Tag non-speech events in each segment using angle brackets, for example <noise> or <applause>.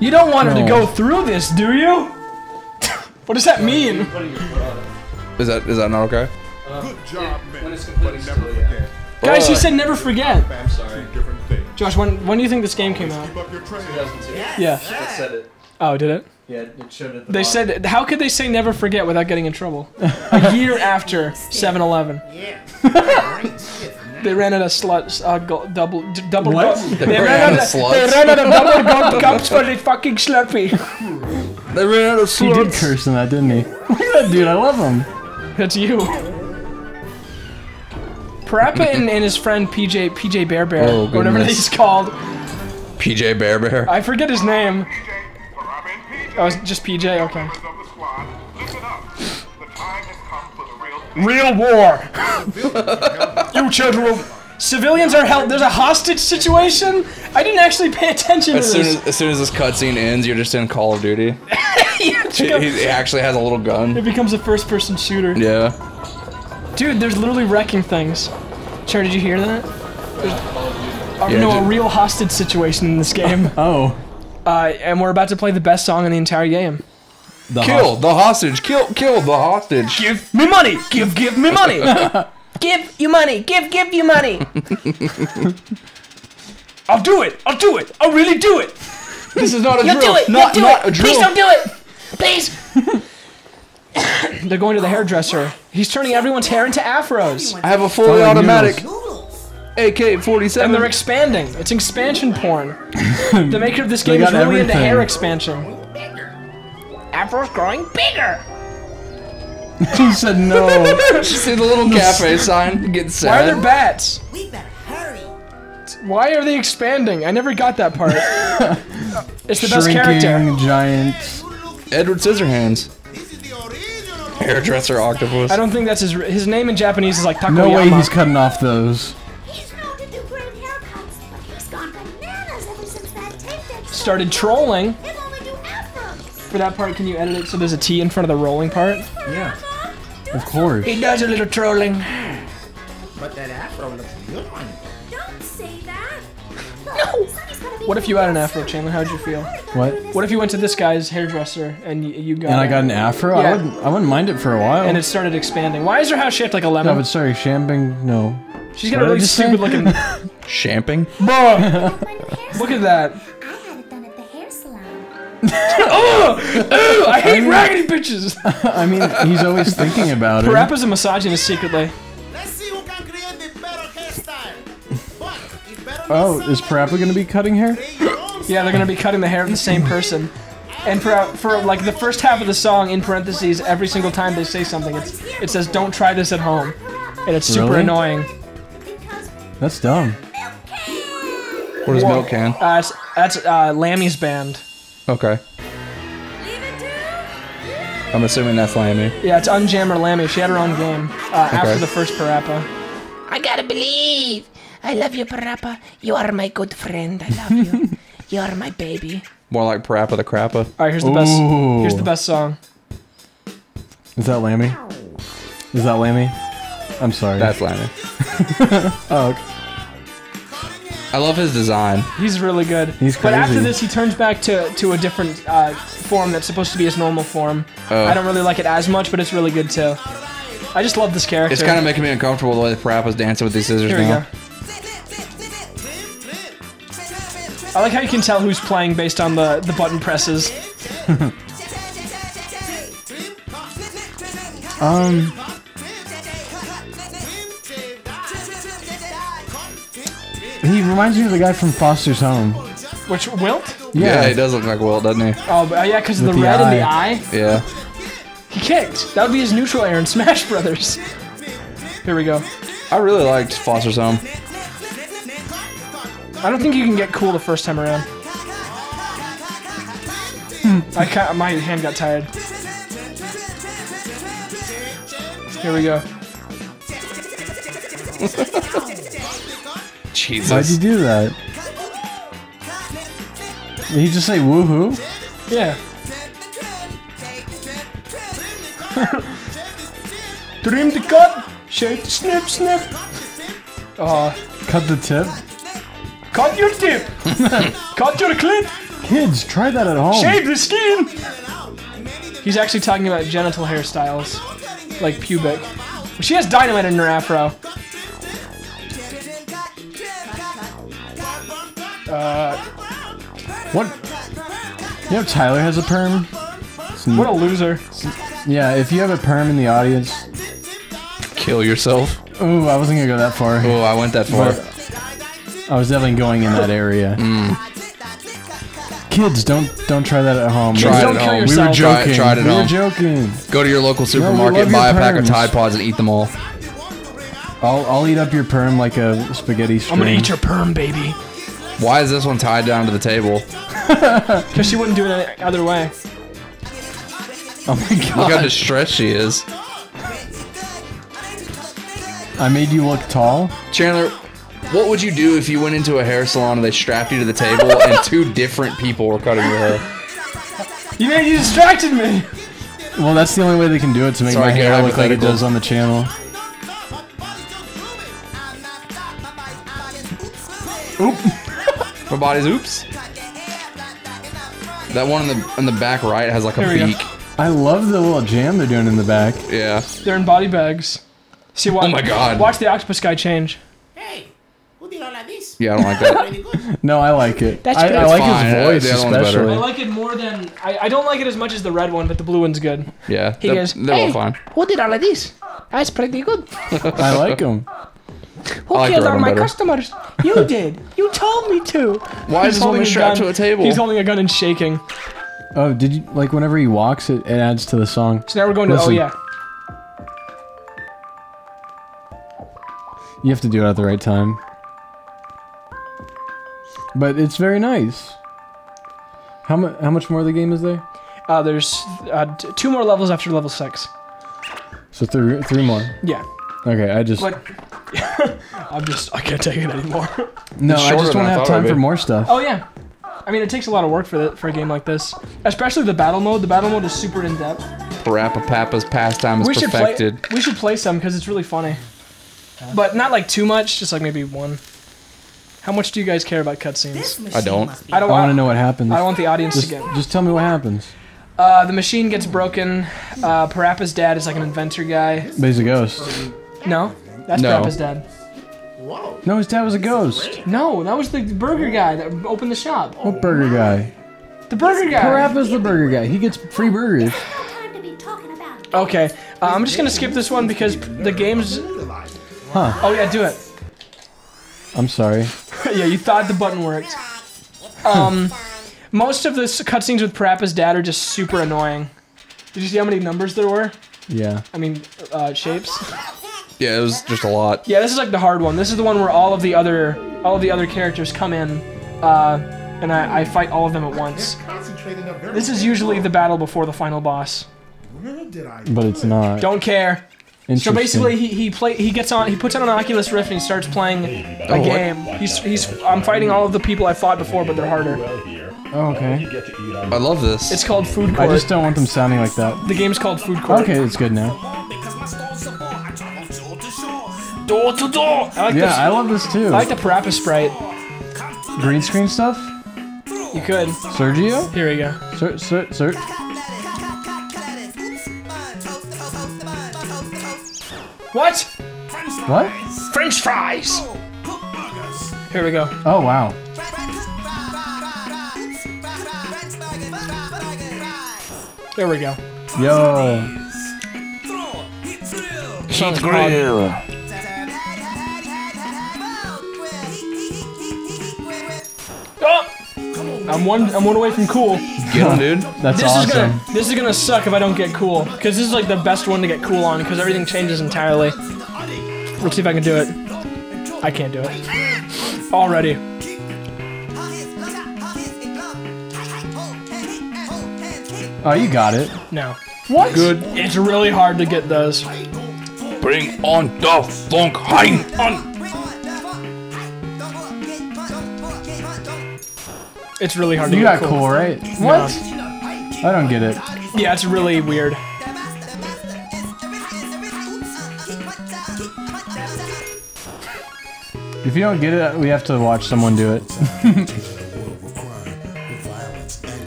You don't want her to go through this, do you? <laughs> what does that mean? Is that is that not okay? Good job, man. When it's But completely never still, yeah. forget. Guys, he said never forget. I'm sorry. Josh, when when do you think this game came out? Keep up your training. 2002. Yeah. It said it. Oh, did it? Yeah, it showed it. The They bottom. said, how could they say never forget without getting in trouble? <laughs> A year after 7 Eleven. <laughs> They ran out of sluts, uh, got double, d- double What? gulp- They They ran ran out out of of, sluts? they ran out of double gulp cups for the fucking Slurpee. <laughs> They ran out of He did curse in that, didn't he? <laughs> Look at that dude. I love him. That's you. Parappa and, and his friend PJ PJ Bear Bear, Oh, whatever goodness. he's called. PJ Bear Bear. I forget his name. Robin, PJ, Oh, it's just PJ. Okay. members of the squad, listen up. The time has come for the real Real war. <laughs> you children will. Civilians are held. There's a hostage situation. I didn't actually pay attention As to soon this. as, as soon as this cutscene ends, you're just in Call of Duty. <laughs> he, he actually has a little gun. it becomes a first-person shooter. Yeah. Dude, there's literally wrecking things. Sharon, did you hear that? There's, Yeah, no, a real hostage situation in this game. <laughs> Oh. uh, and we're about to play the best song in the entire game. The Kill the hostage. Kill kill the hostage. Give me money. Give give me money. <laughs> give you money. Give give you money. <laughs> I'll do it. I'll do it. I'll really do it. This is not a You'll drill. do it. Not You'll do not it. a drill. Please don't do it. Please. They're going to the hairdresser. He's turning everyone's hair into afros. I have a fully automatic noodles. AK-47. And they're expanding. It's expansion porn. <laughs> the maker of this game is got really into hair expansion. Afro's growing bigger. <laughs> he said no. <laughs> she See the little cafe sign getting <laughs> Why are there bats? We better hurry. Why are they expanding? I never got that part. it's the best character. Shrinking giant. Edward Scissorhands. Hairdresser octopus. I don't think that's his his name in Japanese is like Takoyama. No way he's cutting off those. He's known to do great haircuts, but he's gone bananas ever since that tape started trolling. He'll only do afros. For that part, can you edit it so there's a T in front of the rolling part? Yeah. Of course. He does a little trolling. But that afro looks good on you. Don't say that. No. What if you had an afro, Chandler? How'd you feel? What? What if you went to this guy's hairdresser and you, you got And I got an afro. Yeah. I wouldn't. I wouldn't mind it for a while. and it started expanding? Why is her house shaped like a lemon? no, lemon? but sorry, shamping. No. She's got a what did really just say? stupid looking. <laughs> Shamping? Bruh, look at that. Salon. <laughs> Ooh, I hate raggedy bitches. I mean, he's always thinking about it. Parappa's a misogynist secretly. Let's see who can create the better hairstyle. But it better not Oh, is Parappa gonna be cutting hair? like your own Yeah, they're gonna be cutting the hair of the same person. And for for like the first half of the song, in parentheses, every single time they say something, it's it says "Don't try this at home," and it's super Really? annoying. That's dumb. What is MilkCan? Uh, it's, that's uh, Lammy's band. Okay. I'm assuming that's Lammy. Yeah, it's Unjammer or Lammy. She had her own game uh, after the first Parappa. I gotta believe. I love you, Parappa. You are my good friend. I love you. <laughs> you are my baby. More like Parappa the Crappa. All right, here's the best. Here's the best song. Is that Lammy? Is that Lammy? I'm sorry. That's Lammy. <laughs> oh, okay. I love his design. He's really good. He's But after crazy. this, he turns back to to a different uh, form that's supposed to be his normal form. Oh. I don't really like it as much, but it's really good too. I just love this character. It's kind of making me uncomfortable the way Parappa's dancing with these scissors Here we now. go. I like how you can tell who's playing based on the, the button presses. <laughs> Um. He reminds me of the guy from Foster's Home. Which Wilt? Yeah. he does look like Wilt, doesn't he? Oh, but, uh, yeah, because of the With the red in the eye. eye. Yeah. He kicked. That would be his neutral air in Smash Brothers. Here we go. I really liked Foster's Home. I don't think you can get cool the first time around. <laughs> I ca my hand got tired. Here we go. <laughs> Jesus. Why'd you do that? Did he just say woohoo? Yeah. Dream the cut, shake the snip snip. Oh, Cut the tip? cut your tip, <laughs> cut your clit. Kids, try that at home. Shave the skin! He's actually talking about genital hairstyles. Like pubic. She has dynamite in her afro. What? You know Tyler has a perm? what a loser. Yeah, if you have a perm in the audience. Kill yourself. Ooh, I wasn't gonna go that far. Oh, I went that far. I was definitely going in that area. Mm. Kids, don't don't try that at home. Try it don't at home. we were yourself. Try, joking. try it at we were joking. Go to your local supermarket, your buy a pack of perms. Tide Pods, and eat them all. I'll I'll eat up your perm like a spaghetti string. I'm gonna eat your perm, baby. Why is this one tied down to the table? <laughs> Because she wouldn't do it any other way. Oh my god. Look how god! distressed she is. I made you look tall. Chandler, what would you do if you went into a hair salon and they strapped you to the table and <laughs> two different people were cutting your hair? You made you distracted me. Well, that's the only way they can do it to make Sorry, my hair look like it does on the channel. My body's oops. That one in the in the back right has like a Here we go. beak. I love the little jam they're doing in the back. Yeah. They're in body bags. See watch, Oh my God. Watch the octopus guy change. Hey, who did all of this? Yeah, I don't like that. <laughs> Pretty good. No, I like it. That's I, good. I It's like fine. his Uh, voice the other one's better. especially. I like it more than I, I don't like it as much as the red one, but the blue one's good. Yeah. He they're, goes, they're Hey, all fine. who did all of this? That's pretty good. I like him. <laughs> Who I like killed red all my better. customers? You <laughs> did. You told me to. Why is this woman strapped to a table? He's holding a gun and shaking. Oh, did you like whenever he walks, it, it adds to the song. So now we're going to. Oh yeah. You have to do it at the right time. But it's very nice. How much? How much more of the game is there? Uh, there's uh, t- two more levels after level six. So three, three more. Yeah. Okay, I just But <laughs> I'm just I can't take it anymore. <laughs> no, I just want to have time for more stuff. oh yeah. I mean, it takes a lot of work for the, for a game like this, especially the battle mode. The battle mode is super in depth. Parappa Papa's pastime is We should play. We should play some because it's really funny, but not like too much. Just like maybe one. How much do you guys care about cutscenes? I don't. I don't I want want to know what happens. I don't want the audience just, to get. just tell me what happens. Uh, the machine gets broken. Uh, Parappa's dad is like an inventor guy. But he's a ghost. No, that's No. Parappa's dad. Whoa. No, his dad was a ghost. No, that was the burger guy that opened the shop. What burger guy? The burger guy. Parappa's the burger guy. He gets free burgers. Time to be talking about Okay, uh, I'm just gonna skip this one because the game's. Huh. Oh yeah, do it. I'm sorry. <laughs> yeah, you thought the button worked. Um, most of the cutscenes with Parappa's dad are just super annoying. Did you see how many numbers there were? Yeah. I mean, uh, shapes. Yeah, it was just a lot. Yeah, this is like the hard one. This is the one where all of the other all of the other characters come in, uh, and I, I fight all of them at once. Concentrating a very This is usually the battle before the final boss. Where did I? But it's not. Don't care. So basically, he he play he gets on he puts on an Oculus Rift and he starts playing a what? game. He's he's I'm fighting all of the people I fought before, but they're harder. Oh, okay. I love this. It's called Food Court. I just don't want them sounding like that. the game's called Food Court. Okay, it's good now. Door to door. I like Yeah, this. I love this too. I like the Parappa sprite. Green screen stuff. You could. Sergio. Here we go. Sir, sir, sir. What? What? French fries. Here we go. Oh wow. There we go. Yo. Sounds grill. I'm one. I'm one away from cool. Get him, dude. That's This is awesome. gonna. This is gonna suck if I don't get cool. Because this is like the best one to get cool on. Because everything changes entirely. Let's see if I can do it. I can't do it. Already. Oh, you got it. No. What? Good. It's really hard to get those. Bring on the funk high. It's really hard to You get got cool, right? No. What? I don't get it. Yeah, it's really weird. If you don't get it, we have to watch someone do it.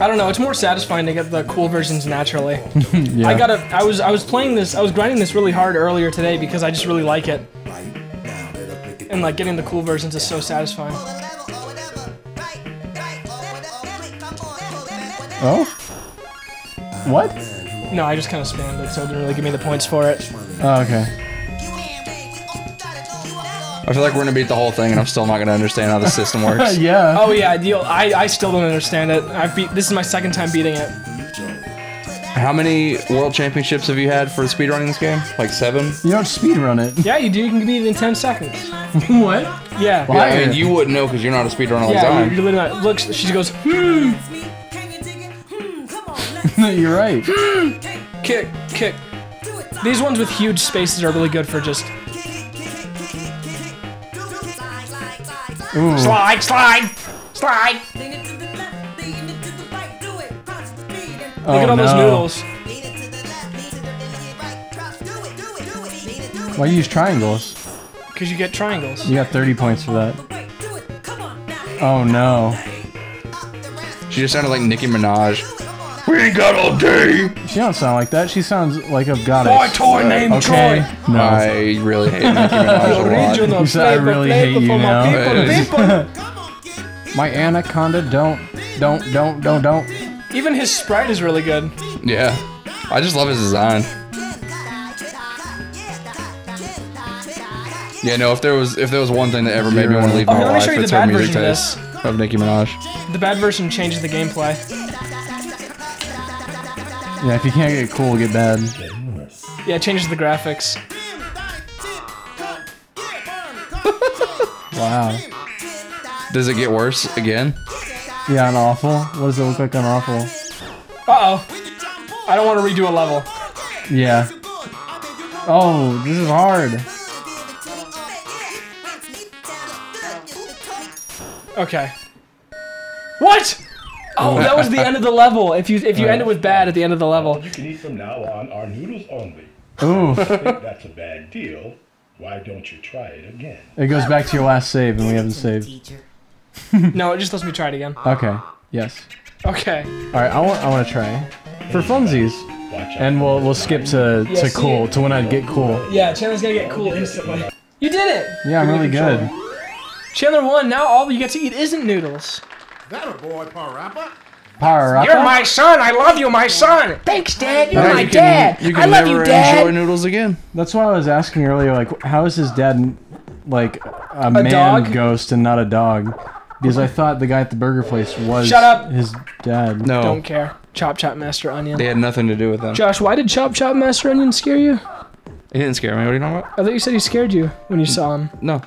I don't know. It's more satisfying to get the cool versions naturally. <laughs> Yeah. I gotta. I was. I was playing this. I was grinding this really hard earlier today because I just really like it. And like getting the cool versions is so satisfying. Oh? What? No, I just kind of spammed it, so it didn't really give me the points for it. Oh, okay. I feel like we're gonna beat the whole thing, and I'm still not gonna understand how the system works. <laughs> yeah. Oh yeah, deal. I I still don't understand it. I've beat. This is my second time beating it. How many world championships have you had for speedrunning this game? Like seven? You don't speedrun it. Yeah, you do. You can beat it in ten seconds. <laughs> what? Yeah. Yeah, I mean, you wouldn't know because you're not a speedrunner all the Yeah, time. you, you literally not- looks. She goes, hmm, <laughs> You're right. kick, kick. These ones with huge spaces are really good for just Ooh. Slide, slide, slide. Oh, look at oh, all those no. noodles. Why you use triangles? Because you get triangles. You got 30 points for that. Oh no. She just sounded like Nicki Minaj. We ain't got all day. She don't sound like that. She sounds like a goddess. My toy uh, named Okay. Troy. No. I really hate Nicki Minaj a <laughs> lot. Original You said <laughs> I really hate you now. my people, <laughs> people. My anaconda don't, don't, don't, don't, don't. Even his sprite is really good. Yeah, I just love his design. Yeah, no. If there was if there was one thing that ever made me want to leave Oh, my let me life, show you the it's her music version of taste of Nicki Minaj. The bad version changes the gameplay. Yeah, if you can't get cool, get bad. Yeah, it changes the graphics. Wow. Does it get worse again? Yeah, an awful. What does it look like on awful? Uh oh. I don't want to redo a level. Yeah. Oh, this is hard. Okay. What? Oh, that was the end of the level. If you if you end it with bad at the end of the level. You can eat from now on are noodles only. Ooh. I think that's a bad deal. Why don't you try it again? It goes back to your last save, and we haven't saved. No, it just lets me try it again. Okay. Yes. Okay. All right. I want. I want to try for funsies, and we'll we'll skip to Yeah, to see- cool to when I get cool. Yeah, Chandler's gonna get cool instantly. You did it! Yeah, I'm really good. Chandler won. Now all you get to eat isn't noodles. That a boy, Parappa? Power You're my son. I love you, my son. Thanks, Dad. You're Yeah, my you can- dad. You can I love never you, enjoy noodles again. That's why I was asking earlier, like, how is his dad like a, man dog? ghost and not a dog? Because I thought the guy at the burger place was Shut up. his dad. No, Don't care. Chop Chop Master Onion. they had nothing to do with them. Josh, why did Chop Chop Master Onion scare you? He didn't scare me. What are you talking about? I thought you said he scared you when you saw him. No.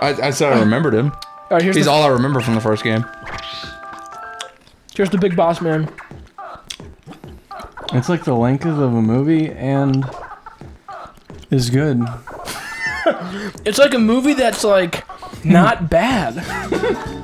I, I said I remembered him. All right, here's He's the, all I remember from the first game. here's the big boss man. It's like the length of a movie and is good. <laughs> It's like a movie that's like not bad. <laughs>